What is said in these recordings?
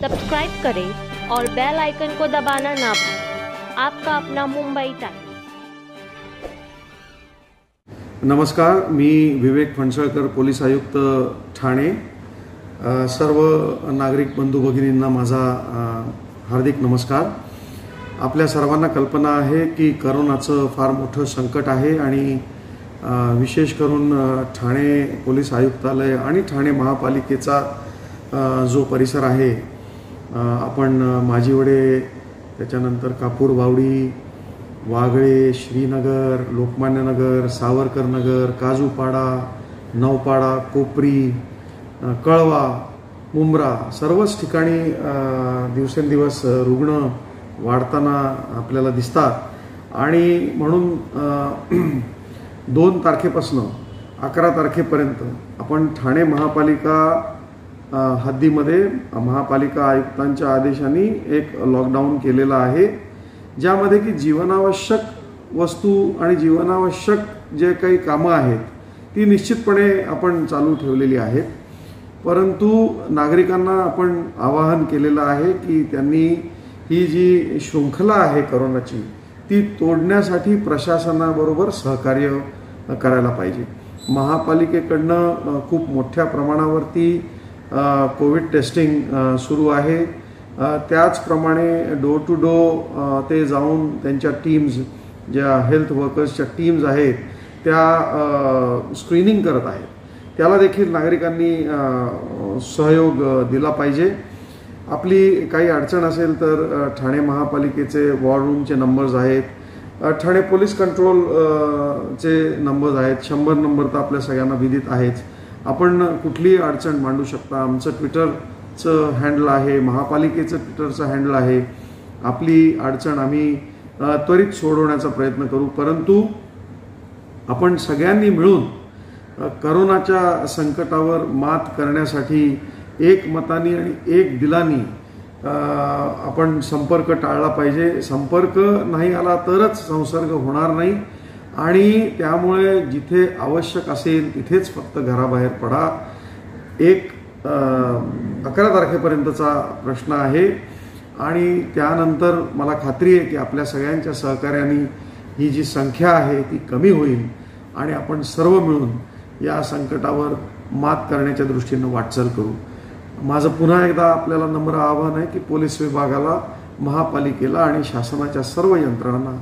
Subscribe करें और bell icon को दबाना ना भूलें। आपका अपना मुंबई टाइम। नमस्कार मी विवेक फणसळकर पोलीस आयुक्त ठाणे. सर्व नागरिक बंधू भगिनींना माझा हार्दिक नमस्कार. आपल्या सर्वांना कल्पना आहे की करोनाचं फार मोठं संकट आहे आणि विशेष करून ठाणे पोलीस आयुक्तालय आणि ठाणे महापालिकेचा जो परिसर आहे आपण माजीवडे माझीवडे त्याच्यानंतर कापूर बावडी वागळे श्रीनगर लोकमान्यनगर सावरकरनगर काजूपाडा नवपाडा कोपरी कळवा मुंब्रा सर्वच ठिकाणी दिवसेंदिवस रुग्ण वाढताना आपल्याला दिसतात. आणि म्हणून दोन तारखेपासनं अकरा तारखेपर्यंत आपण ठाणे महापालिका हद्दीमध्ये महापालिका आयुक्तांच्या आदेशाने एक लॉकडाऊन केलेला आहे ज्यामध्ये की जीवनावश्यक वस्तू आणि जीवनावश्यक जे काही कामं आहेत ती निश्चितपणे आपण चालू ठेवलेली आहेत. परंतु नागरिकांना आपण आवाहन केलेलं आहे की त्यांनी ही जी शृंखला आहे करोनाची ती तोडण्यासाठी प्रशासनाबरोबर सहकार्य करायला पाहिजे. महापालिकेकडनं खूप मोठ्या प्रमाणावरती कोविड टेस्टिंग सुरू आहे. त्याचप्रमाणे डोर टू डोर ते जाऊन त्यांच्या टीम्स ज्या हेल्थ वर्कर्सच्या टीम्स आहेत त्या स्क्रीनिंग करत आहेत. त्याला देखील नागरिकांनी सहयोग दिला पाहिजे. आपली काही अडचण असेल तर ठाणे महापालिकेचे वॉर रूमचे नंबर्स आहेत. ठाणे पोलीस कंट्रोल चे नंबर्स आहेत. शंभर नंबर तर आपल्या सगळ्यांना विदित आहेच. आपण कुठलीही अडचण मांडू शकता. आमचं ट्विटरचं हँडल आहे महापालिकेचं ट्विटरचं हँडल आहे. आपली अडचण आम्ही त्वरित सोडवण्याचा प्रयत्न करू. परंतु आपण सगळ्यांनी मिळून करोनाच्या संकटावर मात करण्यासाठी एक मतानी आणि एक दिलानी आपण संपर्क टाळला पाहिजे. संपर्क नाही आला तरच संसर्ग होणार नाही. आणि त्यामुळे जिथे आवश्यक असेल तिथेच फक्त घराबाहेर पडा. एक अकरा तारखेपर्यंतचा प्रश्न आहे. आणि त्यानंतर मला खात्री आहे की आपल्या सगळ्यांच्या सहकार्याने ही जी संख्या आहे ती कमी होईल आणि आपण सर्व मिळून या संकटावर मात करण्याच्या दृष्टीनं वाटचाल करू. माझं पुन्हा एकदा आपल्याला नम्र आवाहन आहे की पोलीस विभागाला महापालिकेला आणि शासनाच्या सर्व यंत्रणांना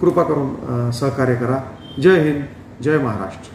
कृपा करून सहकार्य करा. जय हिंद जय महाराष्ट्र.